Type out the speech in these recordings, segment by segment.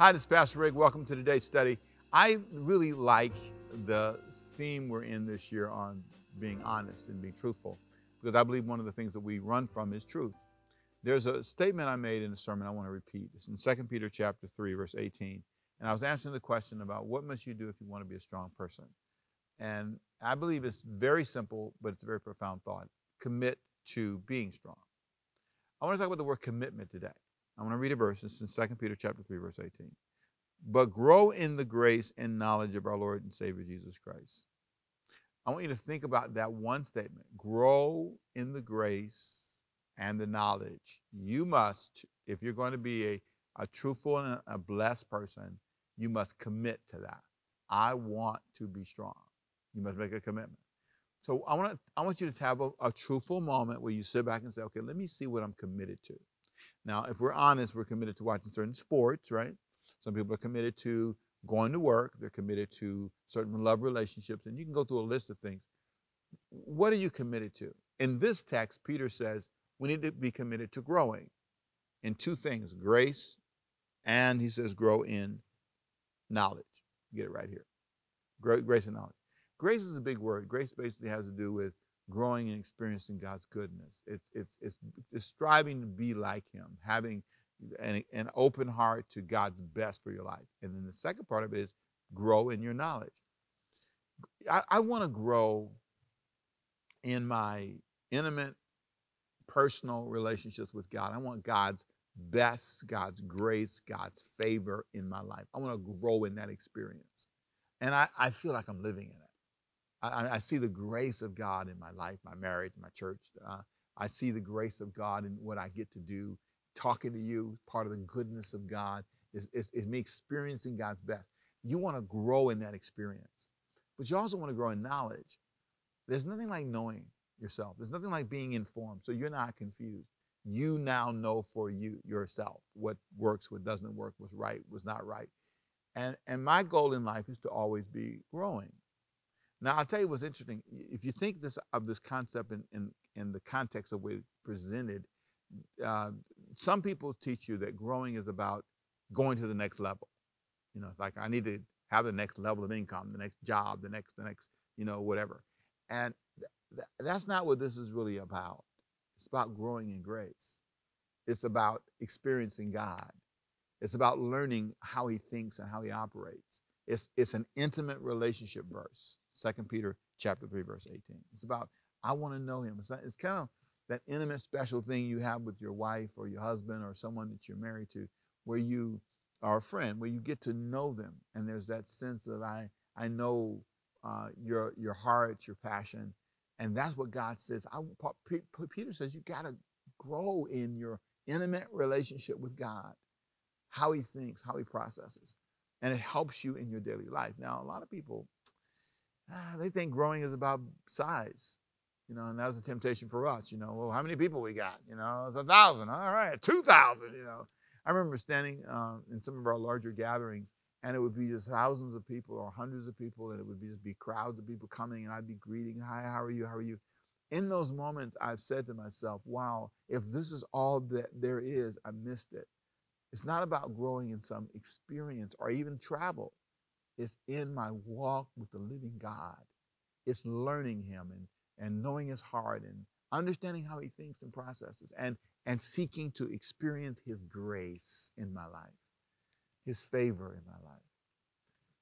Hi, this is Pastor Rick. Welcome to today's study. I really like the theme we're in this year on being honest and being truthful because I believe one of the things that we run from is truth. There's a statement I made in a sermon I want to repeat. It's in 2 Peter chapter 3, verse 18. And I was answering the question about what must you do if you want to be a strong person? And I believe it's very simple, but it's a very profound thought. Commit to being strong. I want to talk about the word commitment today. I want to read a verse. It's in 2 Peter chapter 3, verse 18. But grow in the grace and knowledge of our Lord and Savior Jesus Christ. I want you to think about that one statement. Grow in the grace and the knowledge. You must, if you're going to be a, a truthful and a blessed person, you must commit to that. I want to be strong. You must make a commitment. So I want to, I want you to have a, a truthful moment where you sit back and say, okay, let me see what I'm committed to. Now, if we're honest, we're committed to watching certain sports, right? Some people are committed to going to work, they're committed to certain love relationships, and you can go through a list of things. What are you committed to? In this text, Peter says we need to be committed to growing in two things grace, and he says grow in knowledge. Get it right here. Grace and knowledge. Grace is a big word. Grace basically has to do with growing and experiencing God's goodness. It's, it's, it's, striving to be like Him, having an, an open heart to God's best for your life. And then the second part of it is grow in your knowledge. I, I want to grow in my intimate, personal relationships with God. I want God's best, God's grace, God's favor in my life. I want to grow in that experience. And I, I feel like I'm living in it. I, I, see the grace of God in my life, my marriage, my church. Uh, I see the grace of God in what I get to do. Talking to you, part of the goodness of God is, is, is me experiencing God's best. You want to grow in that experience, but you also want to grow in knowledge. There's nothing like knowing yourself. There's nothing like being informed, so you're not confused. You now know for you yourself what works, what doesn't work, what's right, what's not right. And and my goal in life is to always be growing. Now, I'll tell you what's interesting. If you think this of this concept in, in, in the context of what presented, uh, some people teach you that growing is about going to the next level. You know, it's like I need to have the next level of income, the next job, the next, the next, you know, whatever. And th- that's not what this is really about. It's about growing in grace. It's about experiencing God. It's about learning how He thinks and how He operates. It's, it's an intimate relationship verse. Second Peter chapter 3, verse 18. It's about, I want to know him. It's, not, it's kind of that intimate, special thing you have with your wife or your husband or someone that you're married to, where you are a friend, where you get to know them. And there's that sense of, I, I know uh, your, your heart, your passion. And that's what God says. I, Peter says you got to grow in your intimate relationship with God, how he thinks, how he processes. And it helps you in your daily life. Now, a lot of people ah, they think growing is about size. You know, and that was a temptation for us. You know, well, how many people we got? You know, it's a thousand. All right, two thousand. You know, I remember standing uh, in some of our larger gatherings, and it would be just thousands of people or hundreds of people, and it would be just be crowds of people coming, and I'd be greeting, "Hi, how are you? How are you?" In those moments, I've said to myself, "Wow, if this is all that there is, I missed it." It's not about growing in some experience or even travel. It's in my walk with the living God. It's learning Him and, and knowing His heart and understanding how He thinks and processes and, and seeking to experience His grace in my life, His favor in my life.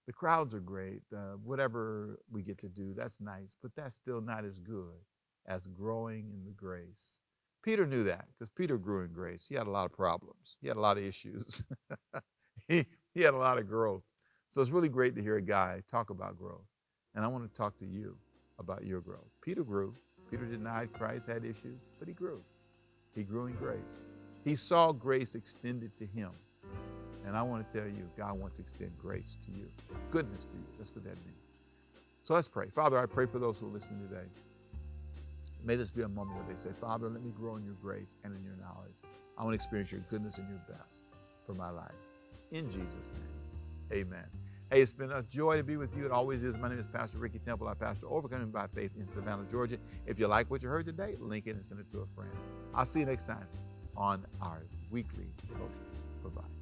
The crowds are great. Uh, whatever we get to do, that's nice, but that's still not as good as growing in the grace. Peter knew that because Peter grew in grace. He had a lot of problems, he had a lot of issues, he, he had a lot of growth. So it's really great to hear a guy talk about growth. And I want to talk to you about your growth. Peter grew. Peter denied Christ, had issues, but he grew. He grew in grace. He saw grace extended to him. And I want to tell you, God wants to extend grace to you, goodness to you. That's what that means. So let's pray. Father, I pray for those who are listening today. May this be a moment where they say, Father, let me grow in your grace and in your knowledge. I want to experience your goodness and your best for my life. In Jesus' name, amen. Hey, it's been a joy to be with you. It always is. My name is Pastor Ricky Temple. I pastor Overcoming by Faith in Savannah, Georgia. If you like what you heard today, link it and send it to a friend. I'll see you next time on our weekly devotion. Bye-bye.